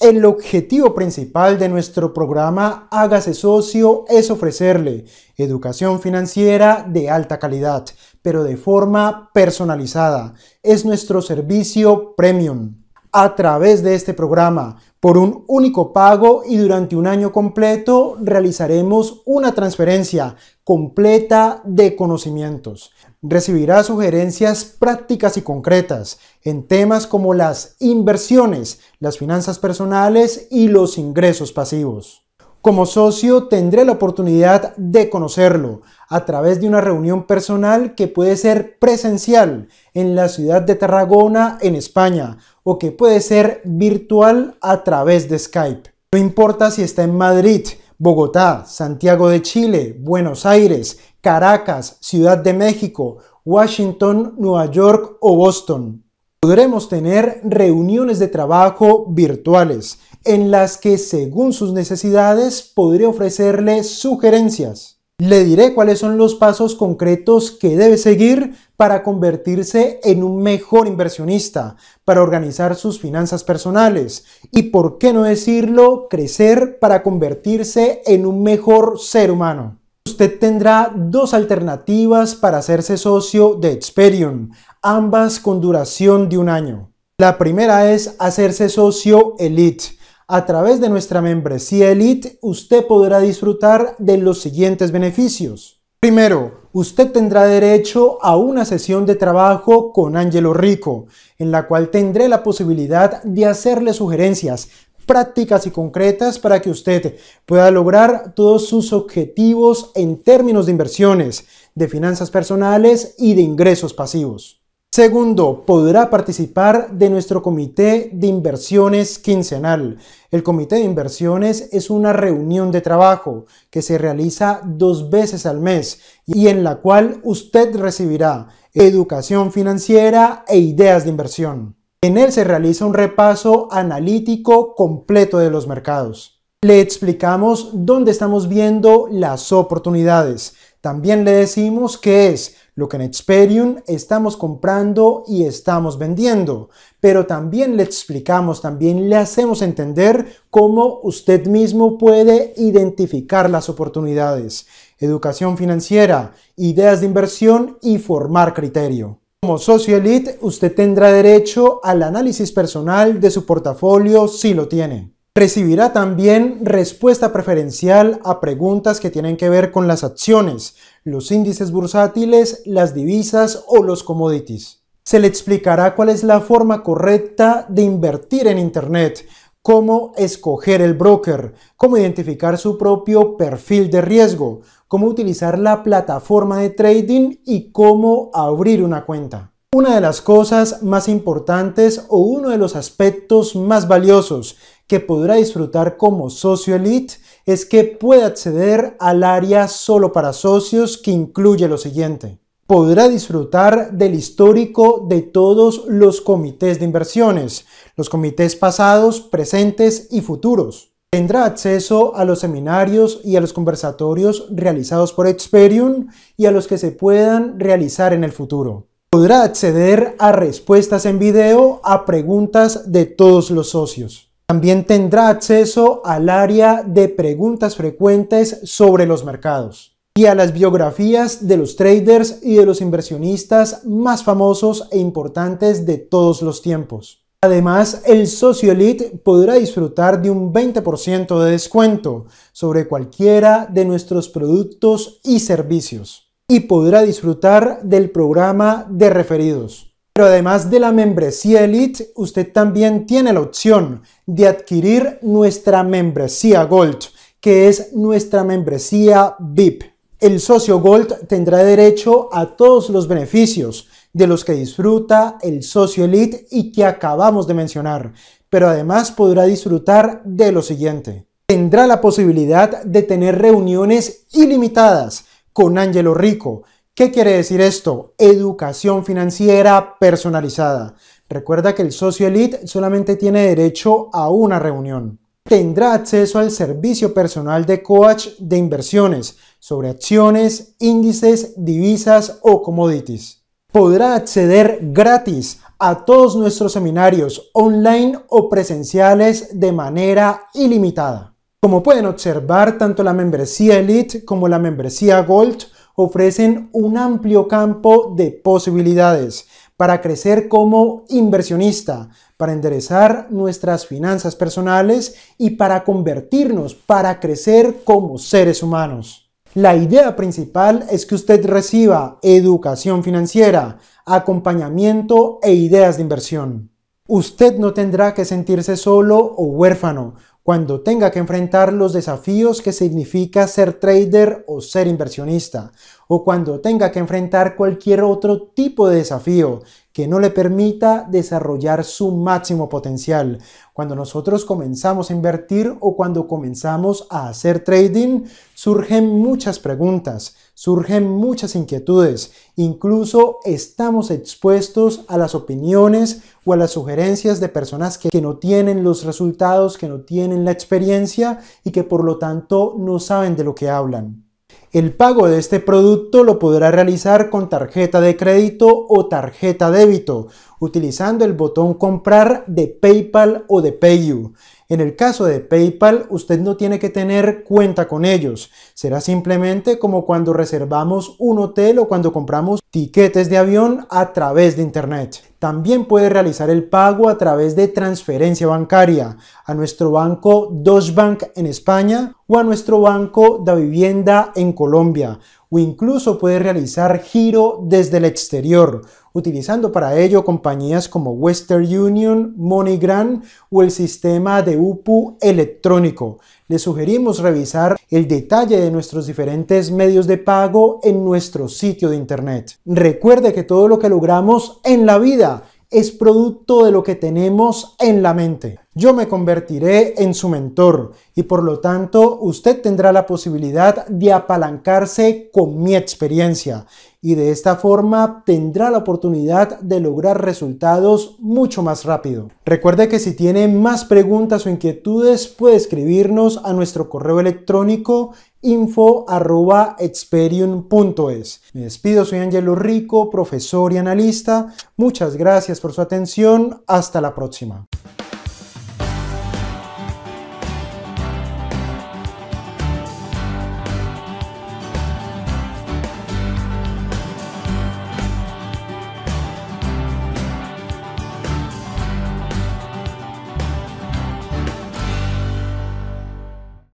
El objetivo principal de nuestro programa Hágase Socio es ofrecerle educación financiera de alta calidad, pero de forma personalizada. Es nuestro servicio premium. A través de este programa, por un único pago y durante un año completo, realizaremos una transferencia completa de conocimientos recibirá sugerencias prácticas y concretas en temas como las inversiones, las finanzas personales y los ingresos pasivos. Como socio tendré la oportunidad de conocerlo a través de una reunión personal que puede ser presencial en la ciudad de Tarragona, en España, o que puede ser virtual a través de Skype. No importa si está en Madrid, Bogotá, Santiago de Chile, Buenos Aires, Caracas, Ciudad de México, Washington, Nueva York o Boston. Podremos tener reuniones de trabajo virtuales en las que según sus necesidades podré ofrecerle sugerencias. Le diré cuáles son los pasos concretos que debe seguir para convertirse en un mejor inversionista, para organizar sus finanzas personales y, por qué no decirlo, crecer para convertirse en un mejor ser humano. Usted tendrá dos alternativas para hacerse socio de Experian, ambas con duración de un año. La primera es hacerse socio Elite. A través de nuestra membresía Elite, usted podrá disfrutar de los siguientes beneficios. Primero, usted tendrá derecho a una sesión de trabajo con Angelo Rico, en la cual tendré la posibilidad de hacerle sugerencias prácticas y concretas para que usted pueda lograr todos sus objetivos en términos de inversiones, de finanzas personales y de ingresos pasivos. Segundo, podrá participar de nuestro comité de inversiones quincenal. El comité de inversiones es una reunión de trabajo que se realiza dos veces al mes y en la cual usted recibirá educación financiera e ideas de inversión. En él se realiza un repaso analítico completo de los mercados. Le explicamos dónde estamos viendo las oportunidades. También le decimos qué es lo que en Experium estamos comprando y estamos vendiendo. Pero también le explicamos, también le hacemos entender cómo usted mismo puede identificar las oportunidades. Educación financiera, ideas de inversión y formar criterio. Como socio elite, usted tendrá derecho al análisis personal de su portafolio si lo tiene. Recibirá también respuesta preferencial a preguntas que tienen que ver con las acciones, los índices bursátiles, las divisas o los commodities. Se le explicará cuál es la forma correcta de invertir en Internet, cómo escoger el broker, cómo identificar su propio perfil de riesgo, cómo utilizar la plataforma de trading y cómo abrir una cuenta. Una de las cosas más importantes o uno de los aspectos más valiosos que podrá disfrutar como socio elite es que puede acceder al área solo para socios que incluye lo siguiente. Podrá disfrutar del histórico de todos los comités de inversiones, los comités pasados, presentes y futuros. Tendrá acceso a los seminarios y a los conversatorios realizados por Experium y a los que se puedan realizar en el futuro. Podrá acceder a respuestas en video a preguntas de todos los socios. También tendrá acceso al área de preguntas frecuentes sobre los mercados y a las biografías de los traders y de los inversionistas más famosos e importantes de todos los tiempos. Además, el socio elite podrá disfrutar de un 20% de descuento sobre cualquiera de nuestros productos y servicios y podrá disfrutar del programa de referidos. Pero además de la membresía Elite, usted también tiene la opción de adquirir nuestra membresía Gold, que es nuestra membresía VIP. El socio Gold tendrá derecho a todos los beneficios de los que disfruta el socio elite y que acabamos de mencionar, pero además podrá disfrutar de lo siguiente. Tendrá la posibilidad de tener reuniones ilimitadas con Angelo Rico. ¿Qué quiere decir esto? Educación financiera personalizada. Recuerda que el socio elite solamente tiene derecho a una reunión. Tendrá acceso al servicio personal de coach de inversiones sobre acciones, índices, divisas o commodities podrá acceder gratis a todos nuestros seminarios online o presenciales de manera ilimitada. Como pueden observar, tanto la membresía Elite como la membresía Gold ofrecen un amplio campo de posibilidades para crecer como inversionista, para enderezar nuestras finanzas personales y para convertirnos, para crecer como seres humanos. La idea principal es que usted reciba educación financiera, acompañamiento e ideas de inversión. Usted no tendrá que sentirse solo o huérfano cuando tenga que enfrentar los desafíos que significa ser trader o ser inversionista, o cuando tenga que enfrentar cualquier otro tipo de desafío que no le permita desarrollar su máximo potencial. Cuando nosotros comenzamos a invertir o cuando comenzamos a hacer trading, surgen muchas preguntas, surgen muchas inquietudes, incluso estamos expuestos a las opiniones o a las sugerencias de personas que, no tienen los resultados, que no tienen la experiencia y que por lo tanto no saben de lo que hablan. El pago de este producto lo podrá realizar con tarjeta de crédito o tarjeta débito, utilizando el botón comprar de PayPal o de PayU. En el caso de PayPal, usted no tiene que tener cuenta con ellos. Será simplemente como cuando reservamos un hotel o cuando compramos tiquetes de avión a través de Internet. También puede realizar el pago a través de transferencia bancaria a nuestro banco Bank en España o a nuestro banco de vivienda en Colombia o incluso puede realizar giro desde el exterior, utilizando para ello compañías como Western Union, MoneyGram o el sistema de UPU electrónico. Le sugerimos revisar el detalle de nuestros diferentes medios de pago en nuestro sitio de internet. Recuerde que todo lo que logramos en la vida es producto de lo que tenemos en la mente. Yo me convertiré en su mentor y por lo tanto usted tendrá la posibilidad de apalancarse con mi experiencia y de esta forma tendrá la oportunidad de lograr resultados mucho más rápido. Recuerde que si tiene más preguntas o inquietudes puede escribirnos a nuestro correo electrónico info.experium.es. Me despido, soy Angelo Rico, profesor y analista. Muchas gracias por su atención. Hasta la próxima.